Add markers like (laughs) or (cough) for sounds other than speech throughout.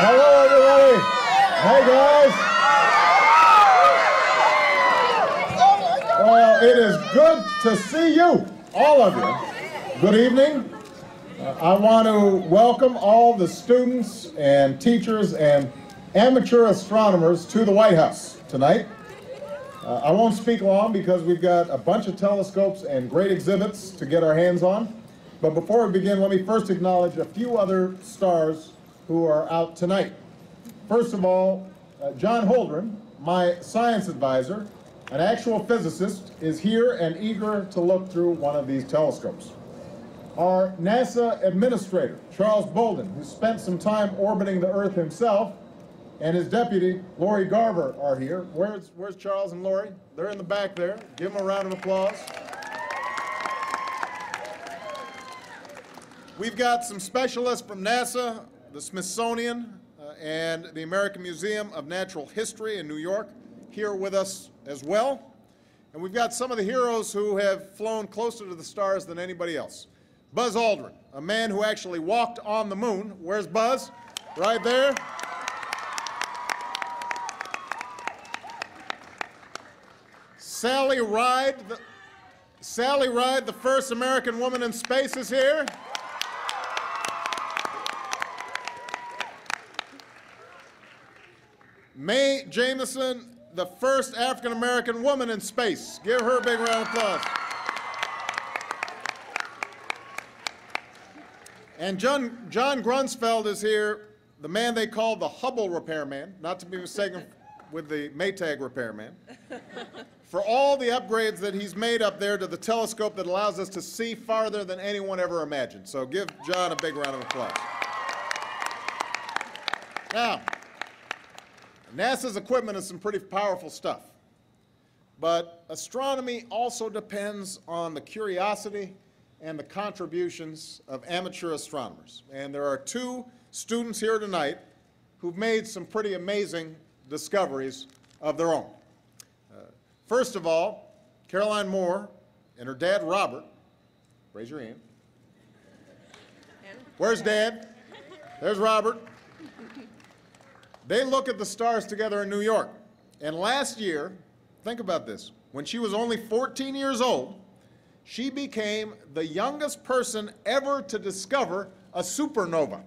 hello, everybody. Hey, guys. Well, it is good to see you, all of you. Good evening. Uh, I want to welcome all the students and teachers and amateur astronomers to the White House tonight. Uh, I won't speak long because we've got a bunch of telescopes and great exhibits to get our hands on. But before we begin, let me first acknowledge a few other stars who are out tonight. First of all, uh, John Holdren, my science advisor, an actual physicist, is here and eager to look through one of these telescopes. Our NASA administrator, Charles Bolden, who spent some time orbiting the Earth himself, and his deputy, Lori Garver, are here. Where's, where's Charles and Lori? They're in the back there. Give them a round of applause. We've got some specialists from NASA, the Smithsonian, uh, and the American Museum of Natural History in New York here with us as well. And we've got some of the heroes who have flown closer to the stars than anybody else. Buzz Aldrin, a man who actually walked on the moon. Where's Buzz? Right there. Sally Ride, the, Sally Ride, the first American woman in space, is here. Mae Jemison, the first African American woman in space. Give her a big round of applause. And John, John Grunsfeld is here, the man they call the Hubble repairman, not to be mistaken with the Maytag repairman, (laughs) for all the upgrades that he's made up there to the telescope that allows us to see farther than anyone ever imagined. So give John a big round of applause. Now, NASA's equipment is some pretty powerful stuff. But astronomy also depends on the curiosity and the contributions of amateur astronomers. And there are two students here tonight who've made some pretty amazing discoveries of their own. Uh, first of all, Caroline Moore and her dad Robert, raise your hand. Where's dad? There's Robert. They look at the stars together in New York. And last year, think about this, when she was only 14 years old, she became the youngest person ever to discover a supernova.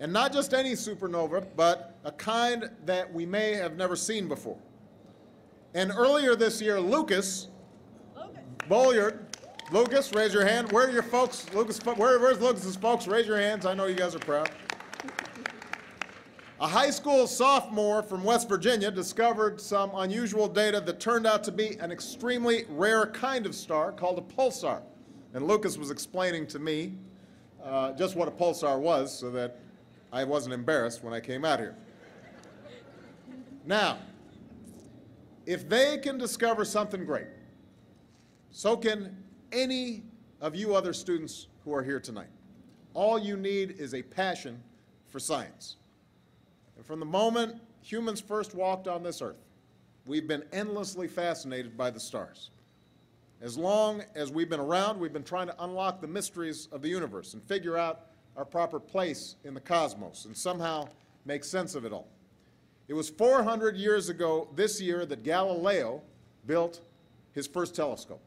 And not just any supernova, but a kind that we may have never seen before. And earlier this year, Lucas Bolyard, Lucas, raise your hand. Where are your folks? Lucas, where, where's Lucas's folks? Raise your hands. I know you guys are proud. A high school sophomore from West Virginia discovered some unusual data that turned out to be an extremely rare kind of star called a pulsar. And Lucas was explaining to me uh, just what a pulsar was so that I wasn't embarrassed when I came out here. Now, if they can discover something great, so can any of you other students who are here tonight. All you need is a passion for science. And from the moment humans first walked on this earth, we've been endlessly fascinated by the stars. As long as we've been around, we've been trying to unlock the mysteries of the universe and figure out our proper place in the cosmos and somehow make sense of it all. It was 400 years ago this year that Galileo built his first telescope.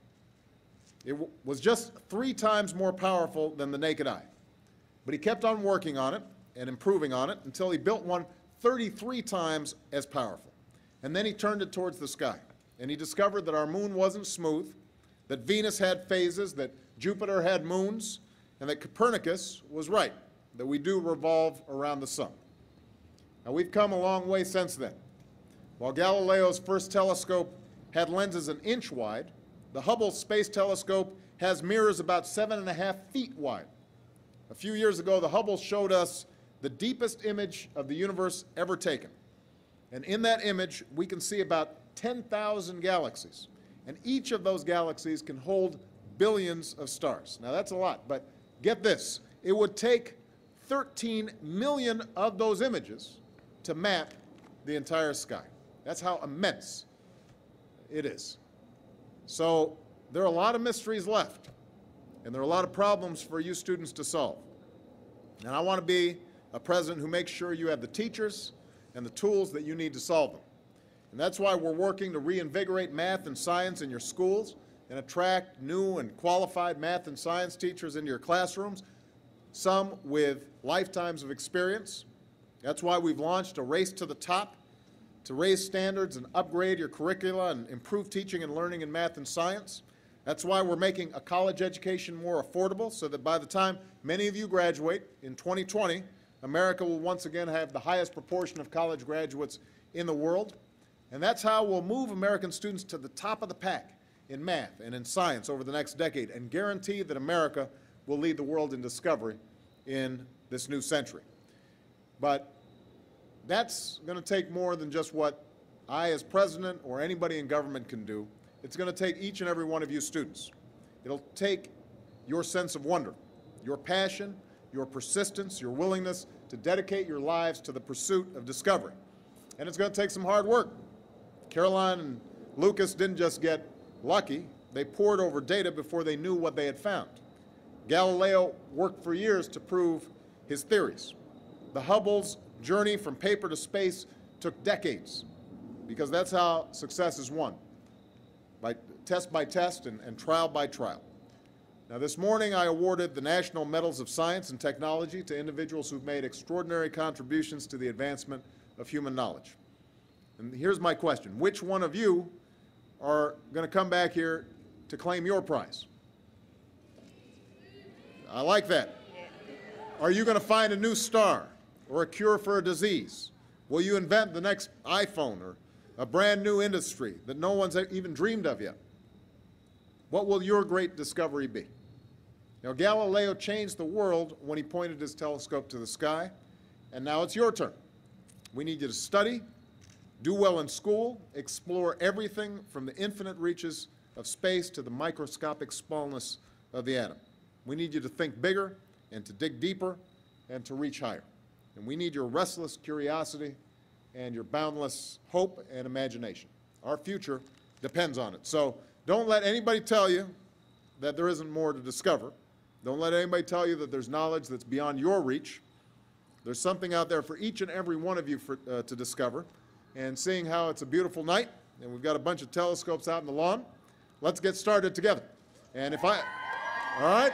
It was just three times more powerful than the naked eye. But he kept on working on it and improving on it until he built one 33 times as powerful. And then he turned it towards the sky. And he discovered that our moon wasn't smooth, that Venus had phases, that Jupiter had moons, and that Copernicus was right, that we do revolve around the sun. Now, we've come a long way since then. While Galileo's first telescope had lenses an inch wide, the Hubble Space Telescope has mirrors about seven and a half feet wide. A few years ago, the Hubble showed us the deepest image of the universe ever taken. And in that image, we can see about 10,000 galaxies. And each of those galaxies can hold billions of stars. Now, that's a lot, but get this. It would take 13 million of those images to map the entire sky. That's how immense it is. So there are a lot of mysteries left, and there are a lot of problems for you students to solve. And I want to be a president who makes sure you have the teachers and the tools that you need to solve them. And that's why we're working to reinvigorate math and science in your schools and attract new and qualified math and science teachers into your classrooms, some with lifetimes of experience. That's why we've launched a race to the top to raise standards and upgrade your curricula and improve teaching and learning in math and science. That's why we're making a college education more affordable so that by the time many of you graduate in 2020, America will once again have the highest proportion of college graduates in the world. And that's how we'll move American students to the top of the pack in math and in science over the next decade and guarantee that America will lead the world in discovery in this new century. But that's going to take more than just what I, as president, or anybody in government can do. It's going to take each and every one of you students. It'll take your sense of wonder, your passion, your persistence, your willingness to dedicate your lives to the pursuit of discovery. And it's going to take some hard work. Caroline and Lucas didn't just get lucky, they pored over data before they knew what they had found. Galileo worked for years to prove his theories. The Hubble's journey from paper to space took decades because that's how success is won, by test by test and, and trial by trial. Now, this morning I awarded the National Medals of Science and Technology to individuals who've made extraordinary contributions to the advancement of human knowledge. And here's my question. Which one of you are going to come back here to claim your prize? I like that. Are you going to find a new star or a cure for a disease? Will you invent the next iPhone or a brand new industry that no one's even dreamed of yet? What will your great discovery be? Now, Galileo changed the world when he pointed his telescope to the sky, and now it's your turn. We need you to study, do well in school, explore everything from the infinite reaches of space to the microscopic smallness of the atom. We need you to think bigger and to dig deeper and to reach higher. And we need your restless curiosity and your boundless hope and imagination. Our future depends on it. So don't let anybody tell you that there isn't more to discover. Don't let anybody tell you that there's knowledge that's beyond your reach. There's something out there for each and every one of you for, uh, to discover. And seeing how it's a beautiful night, and we've got a bunch of telescopes out in the lawn, let's get started together. And if I, all right?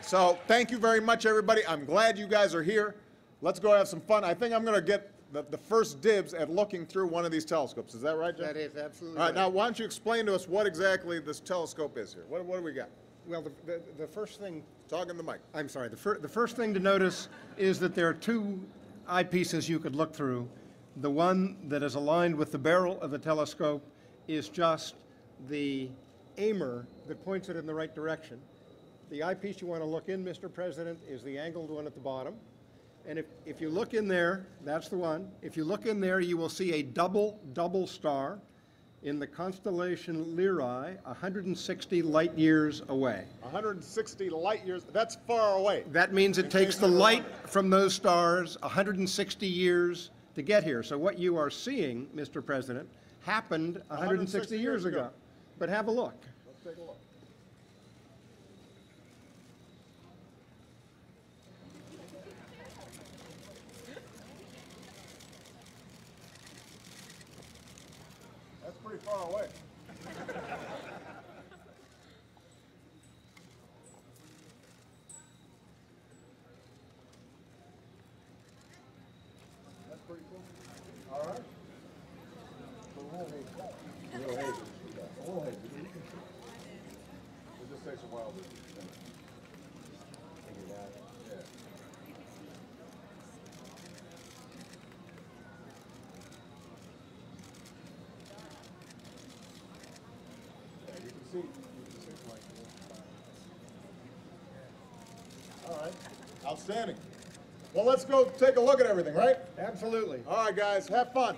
So thank you very much, everybody. I'm glad you guys are here. Let's go have some fun. I think I'm going to get the, the first dibs at looking through one of these telescopes. Is that right, Jim? That is absolutely All right, right. now why don't you explain to us what exactly this telescope is here? What, what do we got? Well, the, the, the first thing, Talking the mic. I'm sorry, the fir, the first thing to notice is that there are two eyepieces you could look through. The one that is aligned with the barrel of the telescope is just the aimer that points it in the right direction. The eyepiece you want to look in, Mr. President, is the angled one at the bottom. And if, if you look in there, that's the one. If you look in there, you will see a double, double star in the constellation Lyrae, 160 light years away. 160 light years, that's far away. That means it takes the light from those stars 160 years to get here. So what you are seeing, Mr. President, happened 160 160 years years ago. ago. But have a look. Let's take a look. That's pretty far away. That's pretty cool. All right. A little hazy. A little hazy. It just takes a while to figure it out. Yeah. Yeah, you can see, you can see it's like. All right, outstanding. Well, let's go take a look at everything, right? Absolutely. All right, guys, have fun.